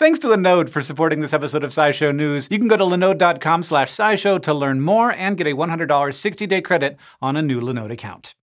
Thanks to Linode for supporting this episode of SciShow News. You can go to linode.com slash scishow to learn more and get a $100 60-day credit on a new Linode account.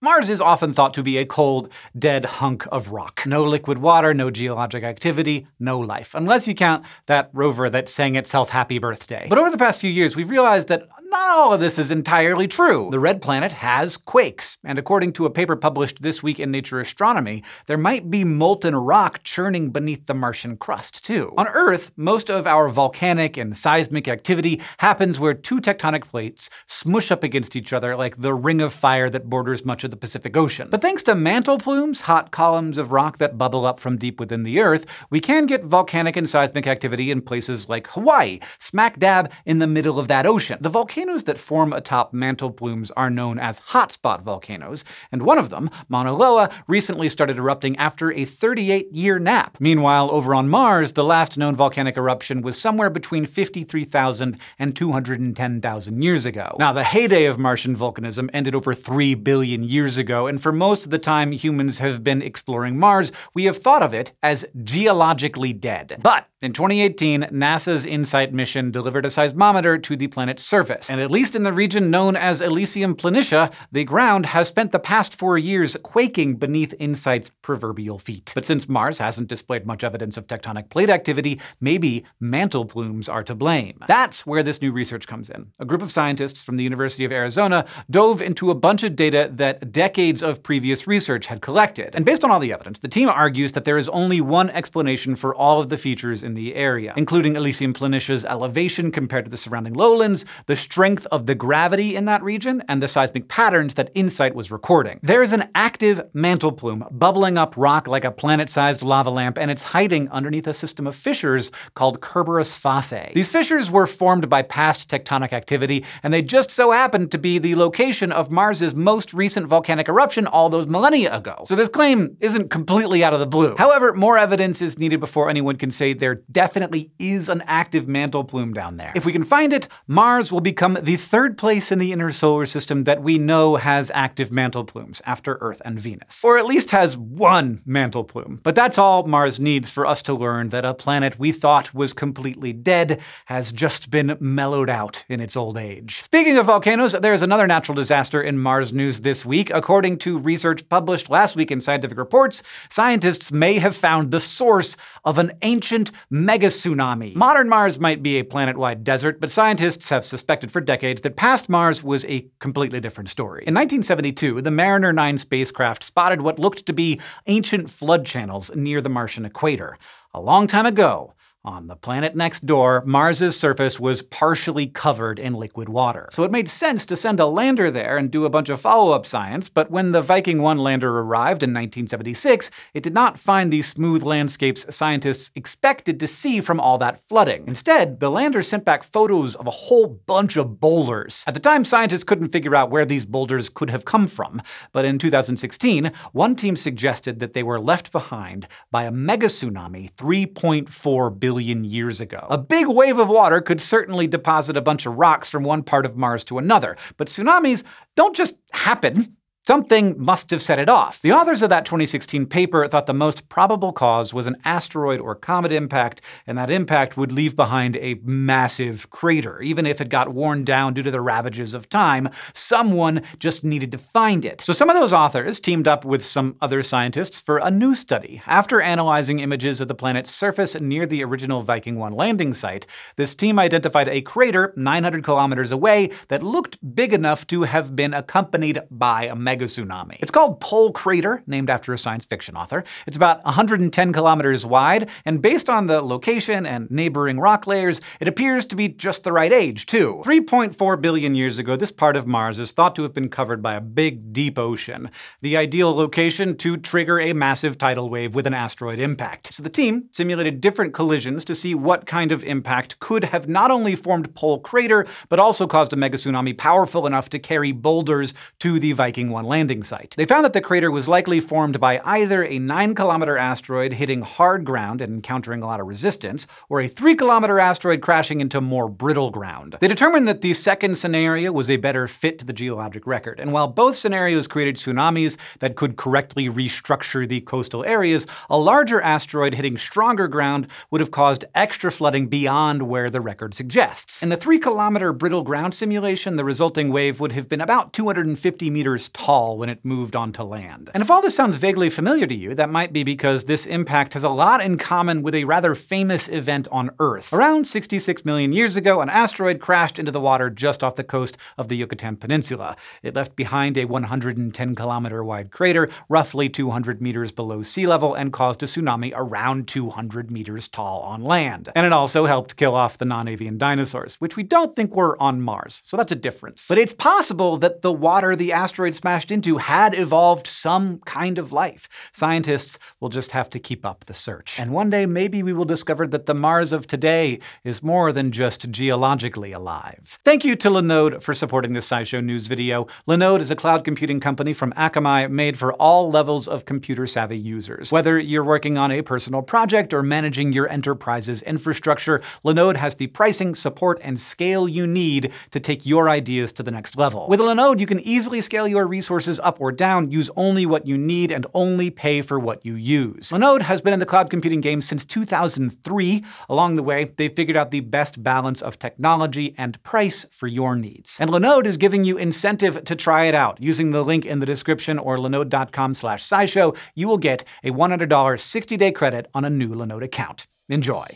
Mars is often thought to be a cold, dead hunk of rock. No liquid water, no geologic activity, no life. Unless you count that rover that sang itself happy birthday. But over the past few years, we've realized that not all of this is entirely true. The red planet has quakes, and according to a paper published this week in Nature Astronomy, there might be molten rock churning beneath the Martian crust, too. On Earth, most of our volcanic and seismic activity happens where two tectonic plates smush up against each other like the ring of fire that borders much of the Pacific Ocean. But thanks to mantle plumes, hot columns of rock that bubble up from deep within the Earth, we can get volcanic and seismic activity in places like Hawaii, smack dab in the middle of that ocean. The volcanoes that form atop mantle plumes are known as hotspot volcanoes, and one of them, Mauna Loa, recently started erupting after a 38-year nap. Meanwhile, over on Mars, the last known volcanic eruption was somewhere between 53,000 and 210,000 years ago. Now, the heyday of Martian volcanism ended over 3 billion years ago, and for most of the time humans have been exploring Mars, we have thought of it as geologically dead. But in 2018, NASA's InSight mission delivered a seismometer to the planet's surface, and at least in the region known as Elysium Planitia, the ground has spent the past four years quaking beneath InSight's proverbial feet. But since Mars hasn't displayed much evidence of tectonic plate activity, maybe mantle plumes are to blame. That's where this new research comes in. A group of scientists from the University of Arizona dove into a bunch of data that decades of previous research had collected. And based on all the evidence, the team argues that there is only one explanation for all of the features in the area, including Elysium Planitia's elevation compared to the surrounding lowlands, the strength of the gravity in that region, and the seismic patterns that InSight was recording. There is an active mantle plume bubbling up rock like a planet-sized lava lamp, and it's hiding underneath a system of fissures called Cerberus Fossae. These fissures were formed by past tectonic activity, and they just so happened to be the location of Mars's most recent volcanic eruption all those millennia ago. So this claim isn't completely out of the blue. However, more evidence is needed before anyone can say there definitely is an active mantle plume down there. If we can find it, Mars will become the third place in the inner solar system that we know has active mantle plumes, after Earth and Venus. Or at least has one mantle plume. But that's all Mars needs for us to learn that a planet we thought was completely dead has just been mellowed out in its old age. Speaking of volcanoes, there's another natural disaster in Mars news this week. According to research published last week in Scientific Reports, scientists may have found the source of an ancient mega tsunami. Modern Mars might be a planet-wide desert, but scientists have suspected for decades that past Mars was a completely different story. In 1972, the Mariner 9 spacecraft spotted what looked to be ancient flood channels near the Martian equator. A long time ago, on the planet next door, Mars's surface was partially covered in liquid water. So it made sense to send a lander there and do a bunch of follow-up science, but when the Viking 1 lander arrived in 1976, it did not find the smooth landscapes scientists expected to see from all that flooding. Instead, the lander sent back photos of a whole bunch of boulders. At the time, scientists couldn't figure out where these boulders could have come from, but in 2016, one team suggested that they were left behind by a mega tsunami 3.4 billion billion years ago. A big wave of water could certainly deposit a bunch of rocks from one part of Mars to another, but tsunamis don't just happen. Something must have set it off. The authors of that 2016 paper thought the most probable cause was an asteroid or comet impact, and that impact would leave behind a massive crater. Even if it got worn down due to the ravages of time, someone just needed to find it. So some of those authors teamed up with some other scientists for a new study. After analyzing images of the planet's surface near the original Viking 1 landing site, this team identified a crater 900 kilometers away that looked big enough to have been accompanied by a mega tsunami. It's called Pohl Crater, named after a science fiction author. It's about 110 kilometers wide, and based on the location and neighboring rock layers, it appears to be just the right age, too. 3.4 billion years ago, this part of Mars is thought to have been covered by a big, deep ocean, the ideal location to trigger a massive tidal wave with an asteroid impact. So the team simulated different collisions to see what kind of impact could have not only formed Pohl Crater, but also caused a megatsunami powerful enough to carry boulders to the Viking 1 landing site. They found that the crater was likely formed by either a 9 kilometer asteroid hitting hard ground and encountering a lot of resistance, or a 3 kilometer asteroid crashing into more brittle ground. They determined that the second scenario was a better fit to the geologic record, and while both scenarios created tsunamis that could correctly restructure the coastal areas, a larger asteroid hitting stronger ground would have caused extra flooding beyond where the record suggests. In the 3 kilometer brittle ground simulation, the resulting wave would have been about 250 meters tall when it moved onto land. And if all this sounds vaguely familiar to you, that might be because this impact has a lot in common with a rather famous event on Earth. Around 66 million years ago, an asteroid crashed into the water just off the coast of the Yucatan Peninsula. It left behind a 110 kilometer wide crater, roughly 200 meters below sea level, and caused a tsunami around 200 meters tall on land. And it also helped kill off the non-avian dinosaurs, which we don't think were on Mars, so that's a difference. But it's possible that the water the asteroid smashed into had evolved some kind of life. Scientists will just have to keep up the search. And one day, maybe we will discover that the Mars of today is more than just geologically alive. Thank you to Linode for supporting this SciShow News video. Linode is a cloud computing company from Akamai made for all levels of computer-savvy users. Whether you're working on a personal project or managing your enterprise's infrastructure, Linode has the pricing, support, and scale you need to take your ideas to the next level. With Linode, you can easily scale your resources up or down, use only what you need, and only pay for what you use. Linode has been in the cloud computing game since 2003. Along the way, they've figured out the best balance of technology and price for your needs. And Linode is giving you incentive to try it out. Using the link in the description or linode.com slash scishow, you will get a $100 60-day credit on a new Linode account. Enjoy.